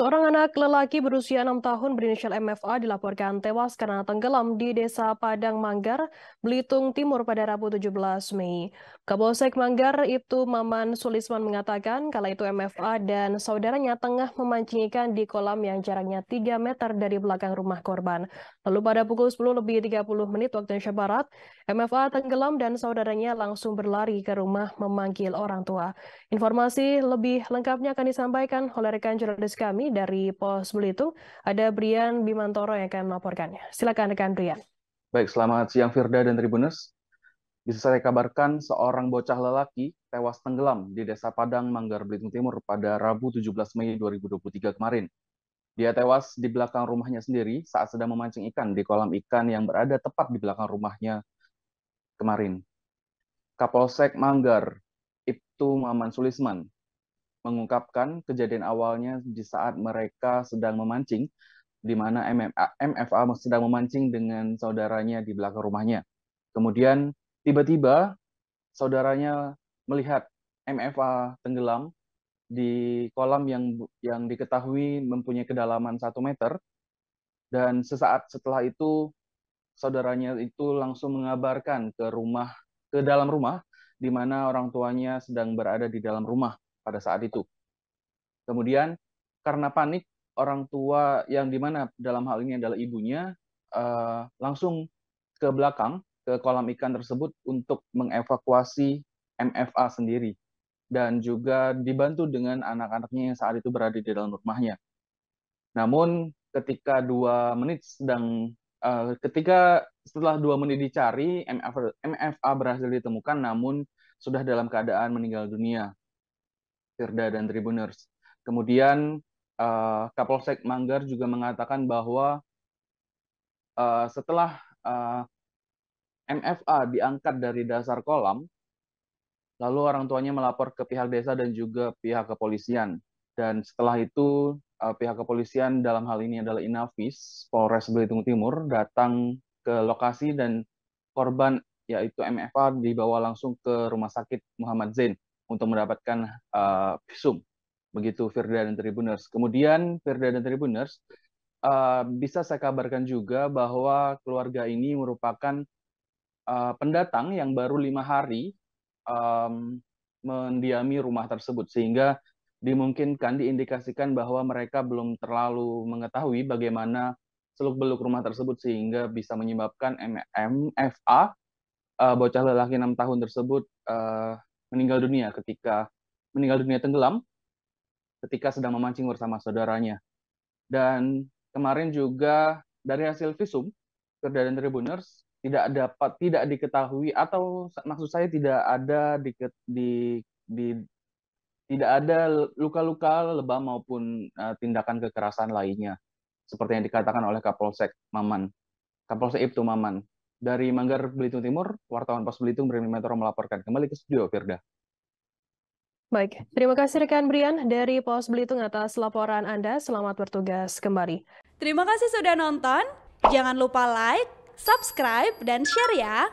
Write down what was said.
Seorang anak lelaki berusia 6 tahun berinisial MFA dilaporkan tewas karena tenggelam di Desa Padang Manggar, Belitung Timur pada Rabu 17 Mei. Kapolsek Manggar itu Maman Sulisman mengatakan kala itu MFA dan saudaranya tengah memancing ikan di kolam yang jaraknya 3 meter dari belakang rumah korban. Lalu pada pukul 10 lebih 30 menit waktu Indonesia Barat, MFA tenggelam dan saudaranya langsung berlari ke rumah memanggil orang tua. Informasi lebih lengkapnya akan disampaikan oleh rekan jurnalis kami dari Pos Belitung. Ada Brian Bimantoro yang akan melaporkannya. Silakan rekan Brian. Baik, selamat siang Firda dan Tribuners. Bisa saya kabarkan seorang bocah lelaki tewas tenggelam di Desa Padang, Manggar, Belitung Timur pada Rabu 17 Mei 2023 kemarin. Dia tewas di belakang rumahnya sendiri saat sedang memancing ikan di kolam ikan yang berada tepat di belakang rumahnya kemarin. Kapolsek Manggar, Ibtu Maman Sulisman, mengungkapkan kejadian awalnya di saat mereka sedang memancing, di mana MFA sedang memancing dengan saudaranya di belakang rumahnya. Kemudian tiba-tiba saudaranya melihat MFA tenggelam di kolam yang yang diketahui mempunyai kedalaman satu meter dan sesaat setelah itu saudaranya itu langsung mengabarkan ke rumah ke dalam rumah di mana orang tuanya sedang berada di dalam rumah pada saat itu. Kemudian karena panik orang tua yang di mana dalam hal ini adalah ibunya uh, langsung ke belakang ke kolam ikan tersebut untuk mengevakuasi MFA sendiri dan juga dibantu dengan anak-anaknya yang saat itu berada di dalam rumahnya. Namun ketika dua menit sedang uh, ketika setelah dua menit dicari MFA berhasil ditemukan namun sudah dalam keadaan meninggal dunia Firda dan Tribuners. Kemudian uh, Kapolsek Manggar juga mengatakan bahwa uh, setelah uh, eh, MFA diangkat dari dasar kolam, lalu orang tuanya melapor ke pihak desa dan juga pihak kepolisian. Dan setelah itu uh, pihak kepolisian dalam hal ini adalah Inavis Polres Belitung Timur datang ke lokasi dan korban yaitu MFA dibawa langsung ke Rumah Sakit Muhammad Zain untuk mendapatkan uh, visum. Begitu Firda dan Tribuners. Kemudian Firda dan Tribuners, uh, bisa saya kabarkan juga bahwa keluarga ini merupakan uh, pendatang yang baru lima hari um, mendiami rumah tersebut. Sehingga dimungkinkan diindikasikan bahwa mereka belum terlalu mengetahui bagaimana seluk-beluk rumah tersebut sehingga bisa menyebabkan MFA uh, bocah lelaki enam tahun tersebut uh, meninggal dunia ketika meninggal dunia tenggelam ketika sedang memancing bersama saudaranya. Dan kemarin juga dari hasil visum Kerda dan Tribuners tidak dapat tidak diketahui atau maksud saya tidak ada di, di, di tidak ada luka-luka lebam maupun uh, tindakan kekerasan lainnya seperti yang dikatakan oleh Kapolsek Maman Kapolsek Ibtu Maman dari Manggar, Belitung Timur, wartawan Pos Belitung Brimi Metro melaporkan kembali ke studio, Firda. Baik, terima kasih rekan Brian dari Pos Belitung atas laporan Anda. Selamat bertugas kembali. Terima kasih sudah nonton. Jangan lupa like, subscribe, dan share ya.